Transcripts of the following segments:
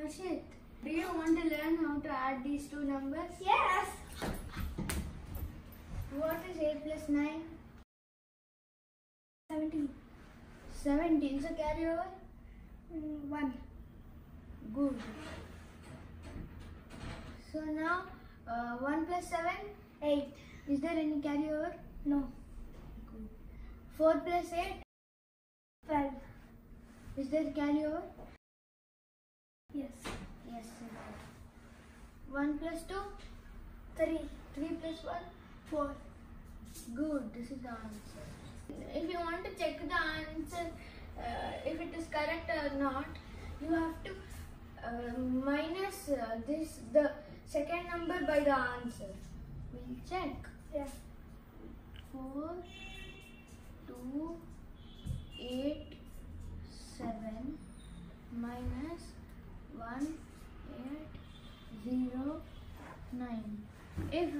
Harshit, do you want to learn how to add these two numbers? Yes. What is 8 plus 9? 17. 17. So carry over? Mm, 1. Good. So now uh, 1 plus 7? 8. Is there any carry over? No. 4 plus 8? 12. Is there carry over? Yes. Yes. sir. 1 plus 2? 3. 3 plus 1? 4. Good. This is the answer. If you want to check the answer, uh, if it is correct or not, you have to uh, minus uh, this the second number by the answer. We'll check. Yeah. 4, 2, 8, 7, minus 1, 8, 0, 9. If,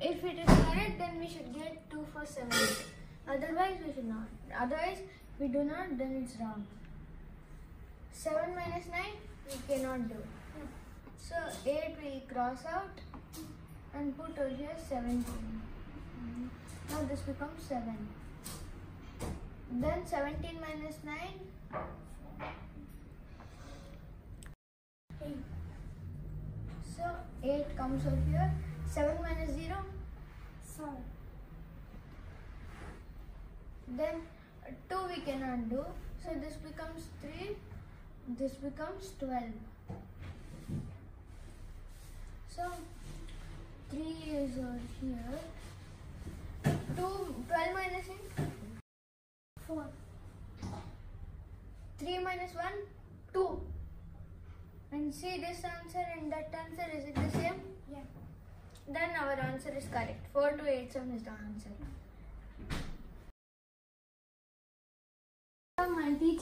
if it is correct, then we should get 2 for 7. Otherwise, we should not. Otherwise, we do not, then it's wrong. 7 minus 9, we cannot do. So, 8 we cross out and put over here 17. Now this becomes 7. Then 17 minus 9. 8. So 8 comes over here. 7 minus 0. 7. Then uh, 2 we cannot do. So this becomes 3. This becomes 12. So 3 is over here. 2, 12 minus 8. 4. 3 minus 1. 2. And see this answer and that answer, is it the same? Yeah. Then our answer is correct. 4 to 8 sum is the answer.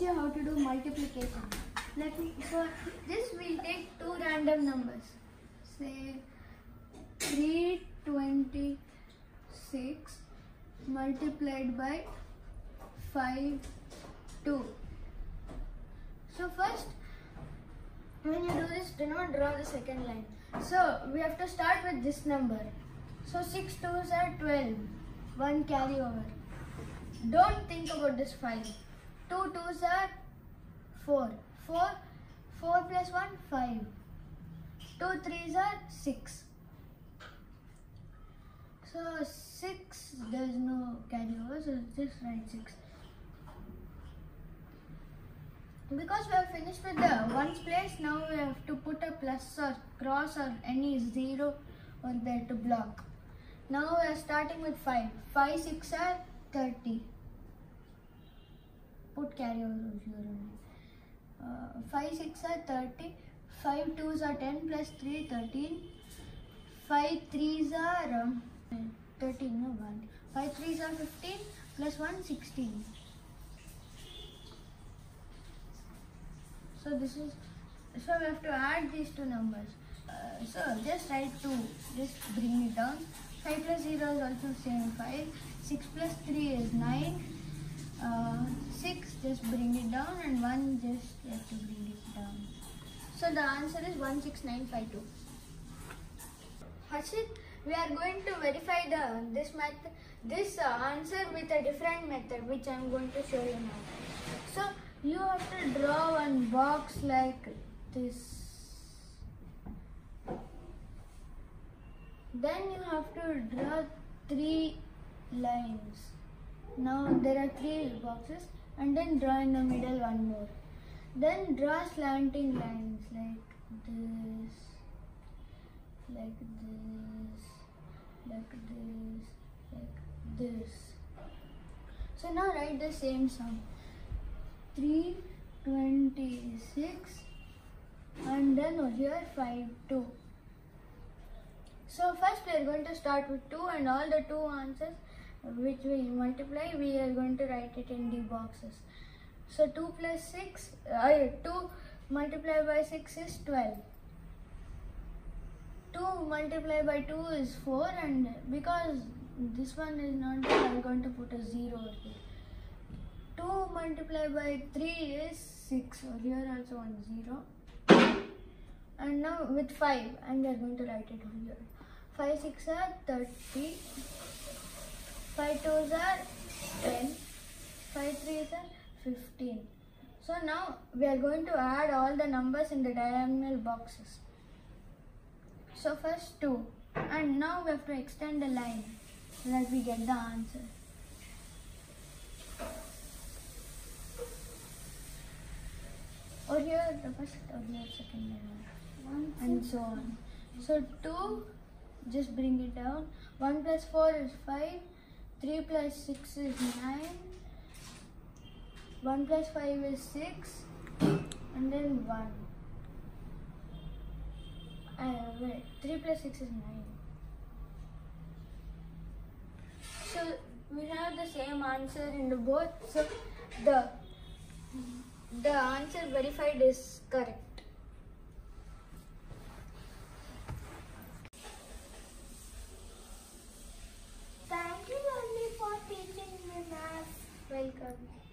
Teach you how to do multiplication. Let me, so this will take two random numbers. Say 326 multiplied by 5 2. So first when you do this, do not draw the second line. So we have to start with this number. So 6 twos are 12. 1 carry over. Don't think about this 5. 2 twos are 4. 4. 4 plus 1, 5. 2 threes are 6. So 6, there is no carry over, so just write 6. Because we have finished with the ones place, now we have to put a plus or cross or any zero over there to block. Now we are starting with 5. 5, 6 are 30. Put carry over here. Uh, 5, 6 are 30. 5, 2s are 10 plus 3, 13. 5, 3s are um, 13, no 1. 5, 3s are 15 plus 1, 16. So this is so we have to add these two numbers. Uh, so just write two. Just bring it down. Five plus zero is also same five. Six plus three is nine. Uh, six just bring it down and one just you have to bring it down. So the answer is one six nine five two. Harshit, we are going to verify the this method this uh, answer with a different method which I am going to show you now. So you have to draw one box like this. Then you have to draw three lines. Now there are three boxes and then draw in the middle one more. Then draw slanting lines like this, like this, like this, like this. So now write the same sum. 326 and then over here 5 2 so first we are going to start with 2 and all the two answers which we multiply we are going to write it in the boxes. So 2 plus 6 uh, 2 multiplied by 6 is 12 2 multiplied by 2 is 4 and because this one is not I'm going to put a 0 here. 2 multiplied by 3 is 6 or here also one 0 And now with 5, and we are going to write it here. 5 6 are 30. 5 2s are 10. 5 3s are 15. So now we are going to add all the numbers in the diagonal boxes. So first 2. And now we have to extend the line so that we get the answer. Or here the first, or oh, here second, One, and so on. So 2, just bring it down. 1 plus 4 is 5. 3 plus 6 is 9. 1 plus 5 is 6. And then 1. Uh, wait, 3 plus 6 is 9. So we have the same answer in the both. So the the answer verified is correct. Welcome.